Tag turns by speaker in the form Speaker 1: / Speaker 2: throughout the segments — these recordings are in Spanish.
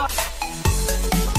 Speaker 1: あっ!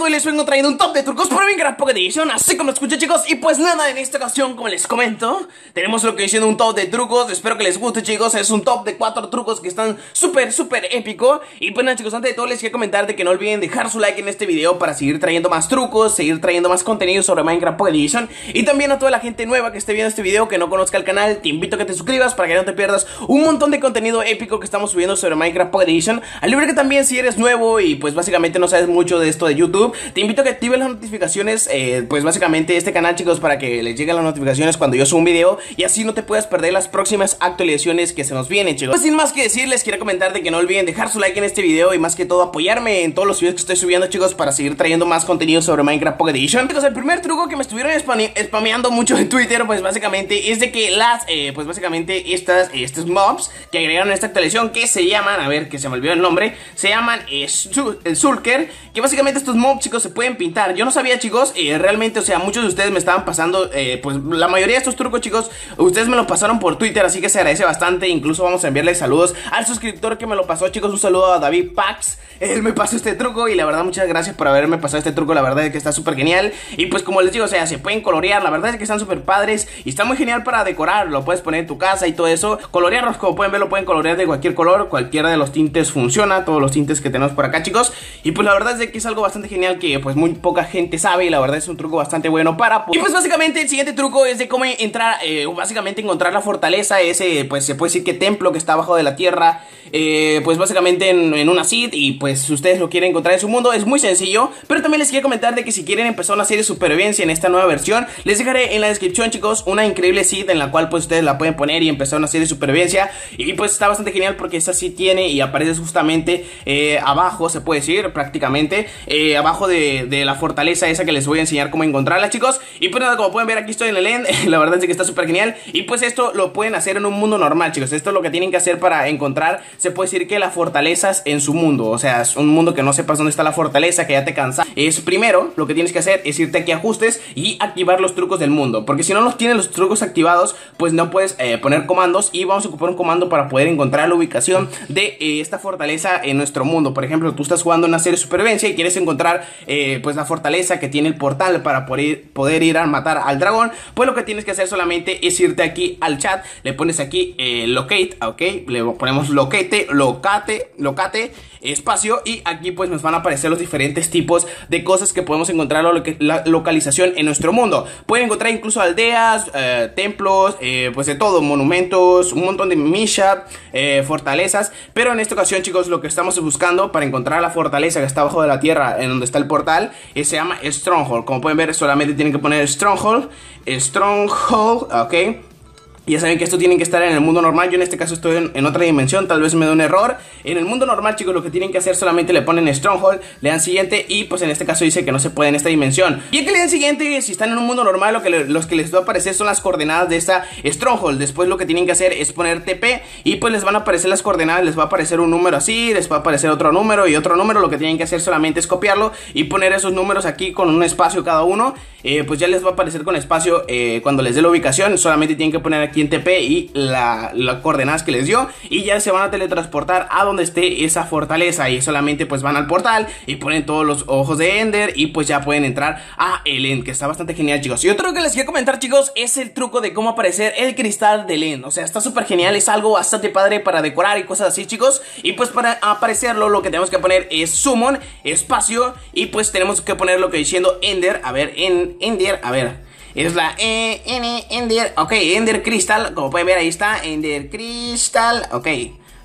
Speaker 1: Hoy les vengo trayendo un top de trucos para Minecraft Pocket Edition Así como lo escuché chicos. Y pues nada, en esta ocasión como les comento Tenemos lo que viene un top de trucos. Espero que les guste chicos. Es un top de cuatro trucos que están súper súper épico. Y pues nada chicos, antes de todo les quiero comentar De que no olviden dejar su like en este video Para seguir trayendo más trucos Seguir trayendo más contenido sobre Minecraft Pocket Edition. Y también a toda la gente nueva que esté viendo este video Que no conozca el canal Te invito a que te suscribas para que no te pierdas Un montón de contenido épico que estamos subiendo sobre Minecraft Pocket Edition. Al igual que también si eres nuevo Y pues básicamente no sabes mucho de esto de YouTube Te invito a que actives las notificaciones, eh, pues básicamente este canal chicos para que les lleguen las notificaciones cuando yo subo un video y así no te puedas perder las próximas actualizaciones que se nos vienen chicos. Pues sin más que decir, les quiero comentar de que no olviden dejar su like en este video y más que todo apoyarme en todos los videos que estoy subiendo chicos para seguir trayendo más contenido sobre Minecraft Pocket Edition. Chicos, el primer truco que me estuvieron spameando mucho en Twitter pues básicamente es de que las, eh, pues básicamente estas, estos mobs que agregaron esta actualización que se llaman, a ver que se me olvidó el nombre, se llaman eh, el Sulker, que básicamente estos mobs chicos se pueden pintar. Yo no sabía, chicos, eh, realmente, o sea, muchos de ustedes me estaban pasando, eh, pues la mayoría de estos trucos, chicos, ustedes me lo pasaron por Twitter, así que se agradece bastante. Incluso vamos a enviarle saludos al suscriptor que me lo pasó, chicos. Un saludo a David Pax. Él me pasó este truco y la verdad, muchas gracias por haberme pasado este truco. La verdad es que está súper genial. Y pues, como les digo, o sea, se pueden colorear. La verdad es que están súper padres y está muy genial para decorar. Lo puedes poner en tu casa y todo eso. Colorearlos, como pueden ver, lo pueden colorear de cualquier color. Cualquiera de los tintes funciona. Todos los tintes que tenemos por acá, chicos. Y pues, la verdad es que es algo bastante genial que, pues, muy poca gente sabe y la verdad es un truco bastante bueno para... Y pues básicamente el siguiente truco es de cómo entrar, eh, básicamente encontrar la fortaleza, ese pues se puede decir que templo que está abajo de la tierra, eh, pues básicamente en, una seed y pues si ustedes lo quieren encontrar en su mundo es muy sencillo, pero también les quiero comentar de que si quieren empezar una serie de supervivencia en esta nueva versión, les dejaré en la descripción chicos una increíble seed en la cual pues ustedes la pueden poner y empezar una serie de supervivencia y pues está bastante genial porque esa sí tiene y aparece justamente eh, abajo, se puede decir prácticamente, abajo de, la fortaleza esa que les voy a enseñar cómo encontrarla chicos. Y pues nada, como pueden ver aquí estoy en el end La verdad es que está súper genial. Y pues esto lo pueden hacer en un mundo normal chicos. Esto es lo que tienen que hacer para encontrar Se puede decir que la fortalezas en su mundo. O sea, es un mundo que no sepas dónde está la fortaleza Que ya te cansa. Es primero, lo que tienes que hacer es irte aquí a ajustes Y activar los trucos del mundo. Porque si no los tienes los trucos activados Pues no puedes eh, poner comandos. Y vamos a ocupar un comando para poder encontrar la ubicación De eh, esta fortaleza en nuestro mundo. Por ejemplo, tú estás jugando una serie de supervivencia Y quieres encontrar eh, pues la fortaleza que tiene el portal para poder, ir a matar al dragón, pues lo que tienes que hacer solamente es irte aquí al chat, le pones aquí eh, locate, ok, le ponemos locate, locate, locate, espacio y aquí pues nos van a aparecer los diferentes tipos de cosas que podemos encontrar la localización en nuestro mundo. Pueden encontrar incluso aldeas, eh, templos, eh, pues de todo, monumentos, un montón de misha, fortalezas, pero en esta ocasión chicos lo que estamos buscando para encontrar la fortaleza que está abajo de la tierra en donde está el portal se llama Stronghold. Como pueden ver, solamente tienen que poner Stronghold. Stronghold, ok. Ya saben que esto tiene que estar en el mundo normal. Yo en este caso estoy en, otra dimensión Tal vez me dé un error. En el mundo normal chicos lo que tienen que hacer Solamente le ponen Stronghold Le dan siguiente Y pues en este caso dice que no se puede en esta dimensión. Y que le den siguiente Si están en un mundo normal Lo que los que les va a aparecer son las coordenadas de esta Stronghold. Después lo que tienen que hacer es poner TP Y pues les van a aparecer las coordenadas. Les va a aparecer un número así Les va a aparecer otro número y otro número. Lo que tienen que hacer solamente es copiarlo Y poner esos números aquí con un espacio cada uno. Eh, Pues ya les va a aparecer con espacio eh, Cuando les dé la ubicación. Solamente tienen que poner aquí en TP y las coordenadas que les dio y ya se van a teletransportar a donde esté esa fortaleza y solamente pues van al portal y ponen todos los ojos de Ender y pues ya pueden entrar a el End que está bastante genial chicos. Y otro que les quiero comentar chicos es el truco de cómo aparecer el cristal del End o sea está súper genial es algo bastante padre para decorar y cosas así chicos. Y pues para aparecerlo lo que tenemos que poner es summon espacio y pues tenemos que poner lo que diciendo Ender. A ver en Ender a ver es la e, N, Ender, ok, Ender Crystal, como pueden ver ahí está, Ender Crystal, ok.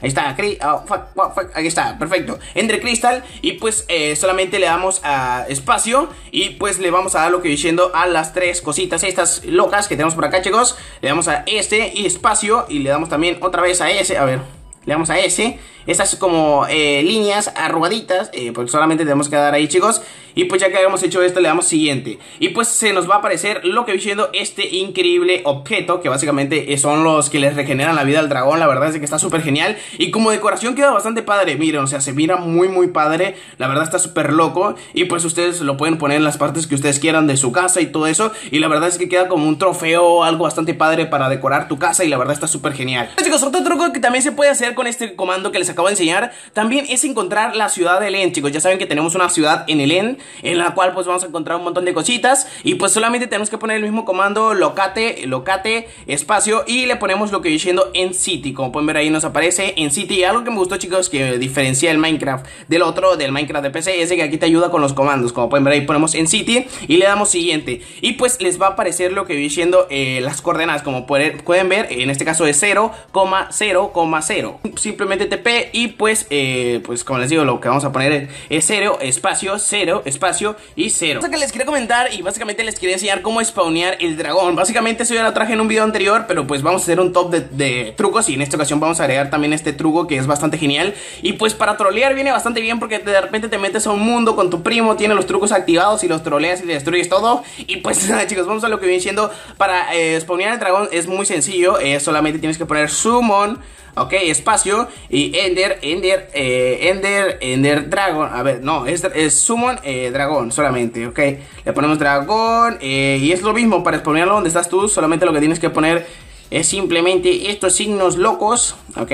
Speaker 1: Ahí está, oh, ahí está, perfecto. Ender Crystal y pues eh, solamente le damos a espacio Y pues le vamos a dar lo que diciendo a las tres cositas estas locas que tenemos por acá chicos. Le damos a este y espacio y le damos también otra vez a ese, a ver le damos a ese. Estas como eh, líneas arrugaditas eh, Pues solamente tenemos que dar ahí chicos Y pues ya que hayamos hecho esto le damos siguiente. Y pues se nos va a aparecer lo que viene siendo este increíble objeto Que básicamente son los que les regeneran la vida al dragón. La verdad es que está súper genial. Y como decoración queda bastante padre. Miren, o sea, se mira muy muy padre. La verdad está súper loco. Y pues ustedes lo pueden poner en las partes que ustedes quieran de su casa y todo eso. Y la verdad es que queda como un trofeo Algo bastante padre para decorar tu casa Y la verdad está súper genial. Chicos, otro truco que también se puede hacer con este comando que les acabo de enseñar También es encontrar la ciudad de Elen, chicos. Ya saben que tenemos una ciudad en Elen En la cual pues vamos a encontrar un montón de cositas. Y pues solamente tenemos que poner el mismo comando Locate, locate, espacio Y le ponemos lo que viene siendo en City. Como pueden ver ahí nos aparece en City. Y algo que me gustó chicos que diferencia el Minecraft del otro, del Minecraft de PC Es que aquí te ayuda con los comandos. Como pueden ver ahí ponemos en City y le damos siguiente. Y pues les va a aparecer lo que viene siendo eh, las coordenadas. Como pueden ver, en este caso es 0,0,0 Simplemente TP y pues, eh, pues como les digo lo que vamos a poner es 0, espacio, 0, espacio y 0 Cosa que les quería comentar y básicamente les quería enseñar cómo spawnear el dragón. Básicamente eso ya lo traje en un video anterior Pero pues vamos a hacer un top de, trucos Y en esta ocasión vamos a agregar también este truco que es bastante genial. Y pues para trolear viene bastante bien porque de repente te metes a un mundo con tu primo Tiene los trucos activados y los troleas y destruyes todo. Y pues nada chicos, vamos a lo que viene siendo. Para eh, spawnear el dragón es muy sencillo eh, Solamente tienes que poner summon Ok, espacio y Ender, Ender, eh, Ender, Ender Dragon. A ver, no, es, es Summon eh, Dragón solamente, ok. Le ponemos Dragón eh, y es lo mismo para exponerlo donde estás tú. Solamente lo que tienes que poner es simplemente estos signos locos, ok.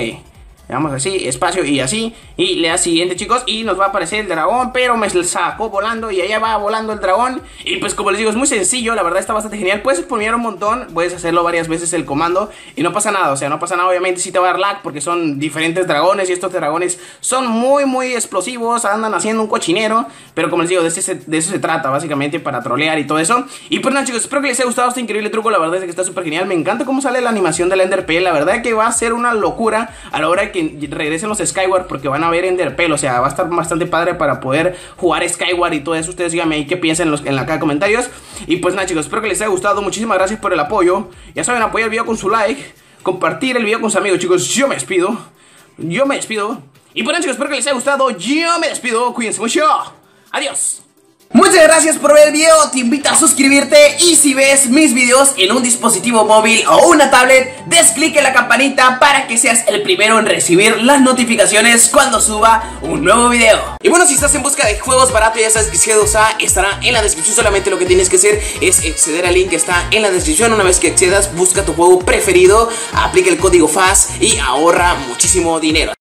Speaker 1: Le así, espacio y así. Y le da siguiente chicos y nos va a aparecer el dragón Pero me sacó volando y allá va volando el dragón. Y pues como les digo es muy sencillo, la verdad está bastante genial. Puedes exponer un montón, puedes hacerlo varias veces el comando Y no pasa nada, o sea no pasa nada Obviamente si te va a dar lag porque son diferentes dragones Y estos dragones son muy muy explosivos Andan haciendo un cochinero Pero como les digo de, eso se trata básicamente para trolear y todo eso. Y pues nada chicos, espero que les haya gustado este increíble truco La verdad es que está súper genial, me encanta cómo sale la animación del Ender La verdad que va a ser una locura a la hora de que regresen los Skyward porque van a ver Enderpell, o sea, va a estar bastante padre para poder jugar Skyward y todo eso. Ustedes díganme ahí qué piensan en, la caja de comentarios. Y pues nada, chicos, espero que les haya gustado. Muchísimas gracias por el apoyo. Ya saben, apoyar el video con su like, compartir el video con sus amigos, chicos. Yo me despido. Yo me despido. Y pues nada, chicos, espero que les haya gustado. Yo me despido. Cuídense mucho. Adiós. Muchas gracias por ver el video, te invito a suscribirte y si ves mis videos en un dispositivo móvil o una tablet, des clic en la campanita para que seas el primero en recibir las notificaciones cuando suba un nuevo video. Y bueno, si estás en busca de juegos baratos, ya sabes que C2A estará en la descripción, solamente lo que tienes que hacer es acceder al link que está en la descripción. Una vez que accedas, busca tu juego preferido, aplica el código FAS y ahorra muchísimo dinero.